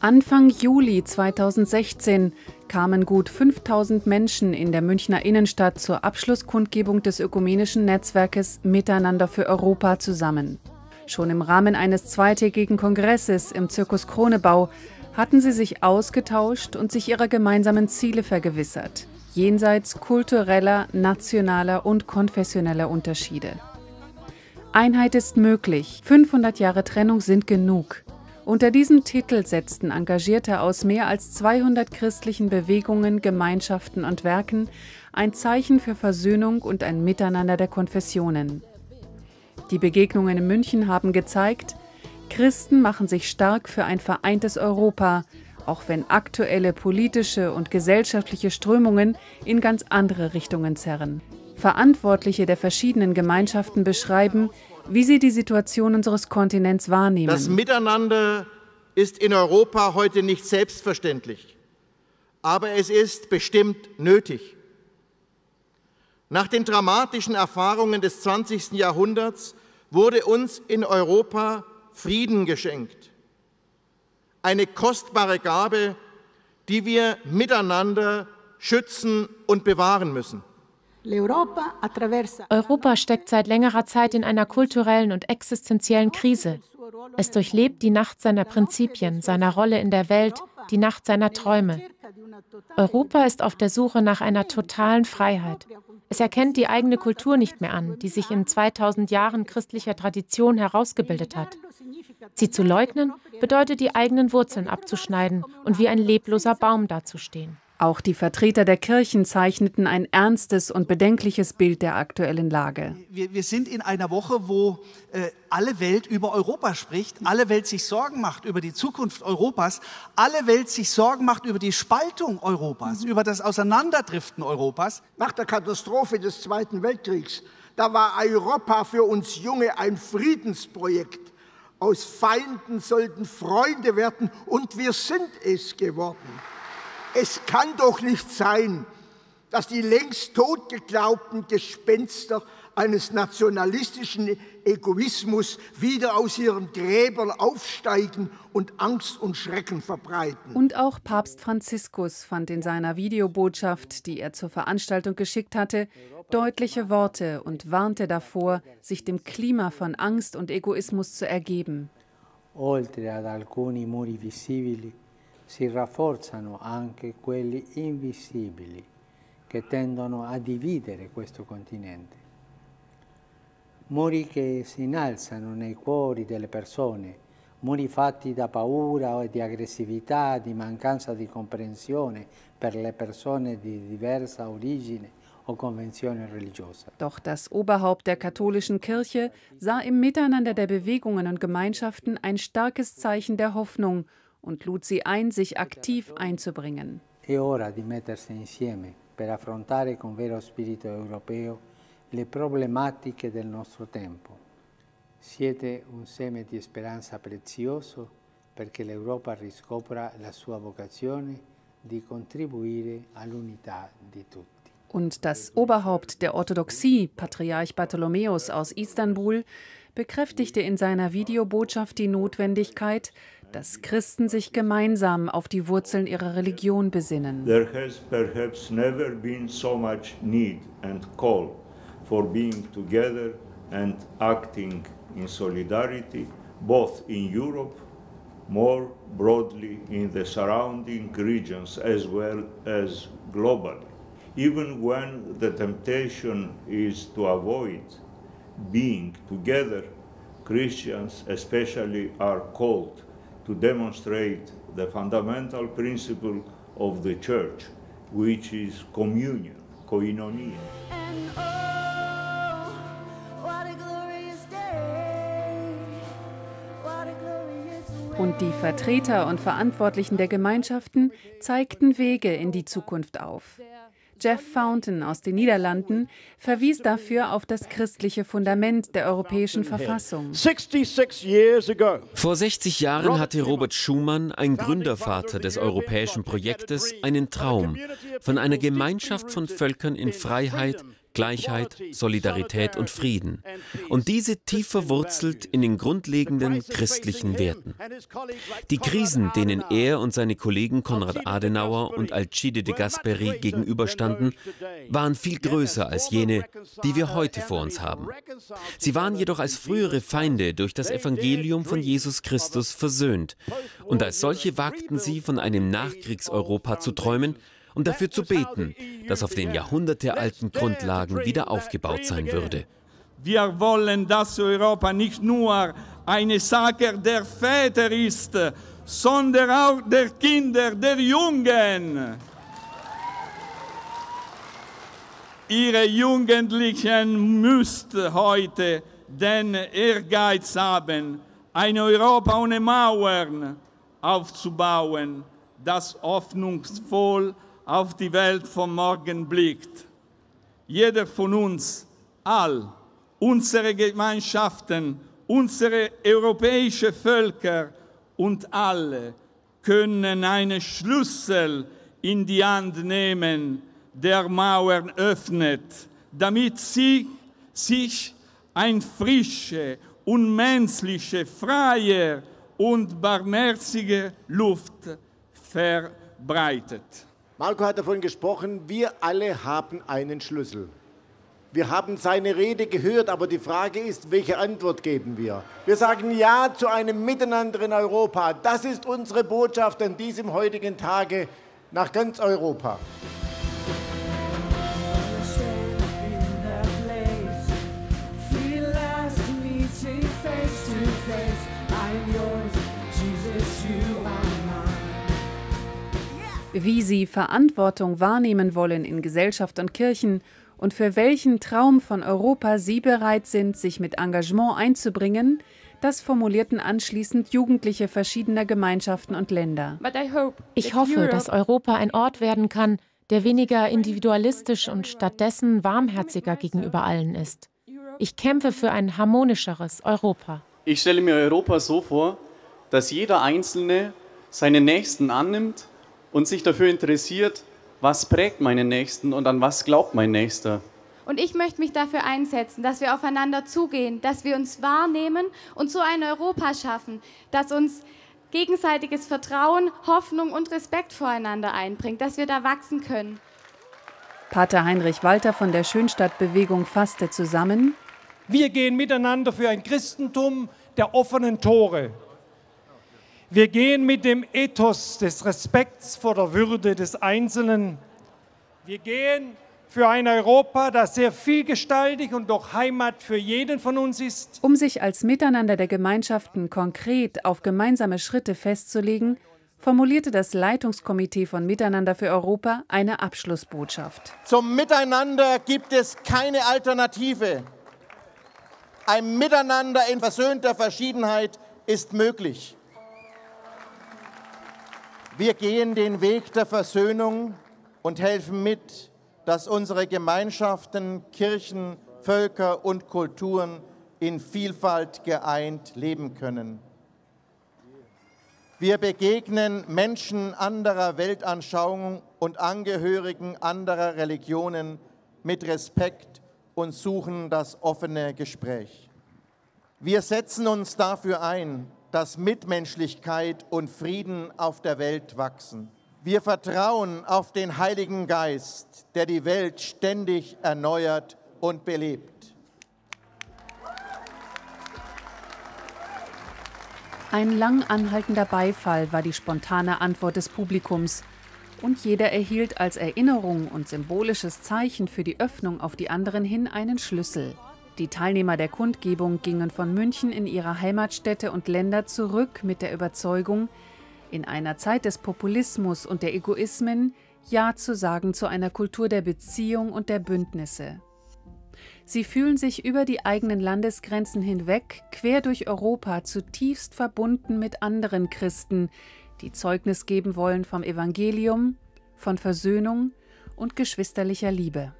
Anfang Juli 2016 kamen gut 5000 Menschen in der Münchner Innenstadt zur Abschlusskundgebung des ökumenischen Netzwerkes Miteinander für Europa zusammen. Schon im Rahmen eines zweitägigen Kongresses im Zirkus Kronebau hatten sie sich ausgetauscht und sich ihrer gemeinsamen Ziele vergewissert, jenseits kultureller, nationaler und konfessioneller Unterschiede. Einheit ist möglich, 500 Jahre Trennung sind genug. Unter diesem Titel setzten Engagierte aus mehr als 200 christlichen Bewegungen, Gemeinschaften und Werken ein Zeichen für Versöhnung und ein Miteinander der Konfessionen. Die Begegnungen in München haben gezeigt, Christen machen sich stark für ein vereintes Europa, auch wenn aktuelle politische und gesellschaftliche Strömungen in ganz andere Richtungen zerren. Verantwortliche der verschiedenen Gemeinschaften beschreiben, wie sie die Situation unseres Kontinents wahrnehmen. Das Miteinander ist in Europa heute nicht selbstverständlich, aber es ist bestimmt nötig. Nach den dramatischen Erfahrungen des 20. Jahrhunderts wurde uns in Europa Frieden geschenkt. Eine kostbare Gabe, die wir miteinander schützen und bewahren müssen. Europa steckt seit längerer Zeit in einer kulturellen und existenziellen Krise. Es durchlebt die Nacht seiner Prinzipien, seiner Rolle in der Welt, die Nacht seiner Träume. Europa ist auf der Suche nach einer totalen Freiheit. Es erkennt die eigene Kultur nicht mehr an, die sich in 2000 Jahren christlicher Tradition herausgebildet hat. Sie zu leugnen, bedeutet die eigenen Wurzeln abzuschneiden und wie ein lebloser Baum dazustehen. Auch die Vertreter der Kirchen zeichneten ein ernstes und bedenkliches Bild der aktuellen Lage. Wir, wir sind in einer Woche, wo äh, alle Welt über Europa spricht, alle Welt sich Sorgen macht über die Zukunft Europas, alle Welt sich Sorgen macht über die Spaltung Europas, mhm. über das Auseinanderdriften Europas. Nach der Katastrophe des Zweiten Weltkriegs, da war Europa für uns Junge ein Friedensprojekt. Aus Feinden sollten Freunde werden und wir sind es geworden. Es kann doch nicht sein, dass die längst totgeglaubten Gespenster eines nationalistischen Egoismus wieder aus ihren Gräbern aufsteigen und Angst und Schrecken verbreiten. Und auch Papst Franziskus fand in seiner Videobotschaft, die er zur Veranstaltung geschickt hatte, deutliche Worte und warnte davor, sich dem Klima von Angst und Egoismus zu ergeben. Oltre ad alcuni muri visibili si rafforzano anche quelli invisibili che tendono a dividere questo continente. Muri che si innalzano nei cuori delle persone, muri fatti da paura e di aggressività, di mancanza di comprensione per le persone di diversa origine Doch das Oberhaupt der katholischen Kirche sah im Miteinander der Bewegungen und Gemeinschaften ein starkes Zeichen der Hoffnung und lud sie ein, sich aktiv einzubringen. È ora di mettersi insieme per affrontare con vero spirito europeo le problematiche del nostro tempo. Siete un seme di speranza prezioso perché l'Europa riscopra la sua vocazione di contribuire all'unità di tutti. Und das Oberhaupt der Orthodoxie, Patriarch Bartholomäus aus Istanbul, bekräftigte in seiner Videobotschaft die Notwendigkeit, dass Christen sich gemeinsam auf die Wurzeln ihrer Religion besinnen. There has perhaps never been so much need and call for being together and acting in solidarity, both in Europe, more broadly in the surrounding regions, as well as globally. Even when the temptation is to avoid being together, Christians especially are called to demonstrate the fundamental principle of the church, which is communion, koinonia. Oh, und die Vertreter und Verantwortlichen der Gemeinschaften zeigten Wege in die Zukunft auf. Jeff Fountain aus den Niederlanden verwies dafür auf das christliche Fundament der europäischen Verfassung. Vor 60 Jahren hatte Robert Schumann, ein Gründervater des europäischen Projektes, einen Traum von einer Gemeinschaft von Völkern in Freiheit, Gleichheit, Solidarität und Frieden. Und diese tief verwurzelt in den grundlegenden christlichen Werten. Die Krisen, denen er und seine Kollegen Konrad Adenauer und Alcide de Gasperi gegenüberstanden, waren viel größer als jene, die wir heute vor uns haben. Sie waren jedoch als frühere Feinde durch das Evangelium von Jesus Christus versöhnt. Und als solche wagten sie, von einem Nachkriegseuropa zu träumen, und dafür zu beten, dass auf den jahrhundertealten Grundlagen wieder aufgebaut sein würde. Wir wollen, dass Europa nicht nur eine Sache der Väter ist, sondern auch der Kinder, der Jungen. Ihre Jugendlichen müssten heute den Ehrgeiz haben, ein Europa ohne Mauern aufzubauen, das hoffnungsvoll auf die Welt von morgen blickt. Jeder von uns, all unsere Gemeinschaften, unsere europäischen Völker und alle können einen Schlüssel in die Hand nehmen, der Mauern öffnet, damit sie sich ein frische, unmenschliche, freie und barmherzige Luft verbreitet. Marco hat davon gesprochen, wir alle haben einen Schlüssel. Wir haben seine Rede gehört, aber die Frage ist, welche Antwort geben wir? Wir sagen Ja zu einem Miteinander in Europa. Das ist unsere Botschaft an diesem heutigen Tage nach ganz Europa. Wie sie Verantwortung wahrnehmen wollen in Gesellschaft und Kirchen und für welchen Traum von Europa sie bereit sind, sich mit Engagement einzubringen, das formulierten anschließend Jugendliche verschiedener Gemeinschaften und Länder. Ich hoffe, dass Europa ein Ort werden kann, der weniger individualistisch und stattdessen warmherziger gegenüber allen ist. Ich kämpfe für ein harmonischeres Europa. Ich stelle mir Europa so vor, dass jeder Einzelne seinen Nächsten annimmt und sich dafür interessiert, was prägt meinen Nächsten und an was glaubt mein Nächster. Und ich möchte mich dafür einsetzen, dass wir aufeinander zugehen, dass wir uns wahrnehmen und so ein Europa schaffen, das uns gegenseitiges Vertrauen, Hoffnung und Respekt voreinander einbringt, dass wir da wachsen können. Pater Heinrich Walter von der Schönstadtbewegung fasste zusammen. Wir gehen miteinander für ein Christentum der offenen Tore, wir gehen mit dem Ethos des Respekts vor der Würde des Einzelnen. Wir gehen für ein Europa, das sehr vielgestaltig und doch Heimat für jeden von uns ist. Um sich als Miteinander der Gemeinschaften konkret auf gemeinsame Schritte festzulegen, formulierte das Leitungskomitee von Miteinander für Europa eine Abschlussbotschaft. Zum Miteinander gibt es keine Alternative. Ein Miteinander in versöhnter Verschiedenheit ist möglich. Wir gehen den Weg der Versöhnung und helfen mit, dass unsere Gemeinschaften, Kirchen, Völker und Kulturen in Vielfalt geeint leben können. Wir begegnen Menschen anderer Weltanschauung und Angehörigen anderer Religionen mit Respekt und suchen das offene Gespräch. Wir setzen uns dafür ein, dass Mitmenschlichkeit und Frieden auf der Welt wachsen. Wir vertrauen auf den Heiligen Geist, der die Welt ständig erneuert und belebt. Ein lang anhaltender Beifall war die spontane Antwort des Publikums, und jeder erhielt als Erinnerung und symbolisches Zeichen für die Öffnung auf die anderen hin einen Schlüssel. Die Teilnehmer der Kundgebung gingen von München in ihre Heimatstädte und Länder zurück mit der Überzeugung, in einer Zeit des Populismus und der Egoismen Ja zu sagen zu einer Kultur der Beziehung und der Bündnisse. Sie fühlen sich über die eigenen Landesgrenzen hinweg quer durch Europa zutiefst verbunden mit anderen Christen, die Zeugnis geben wollen vom Evangelium, von Versöhnung und geschwisterlicher Liebe.